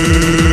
Ooh.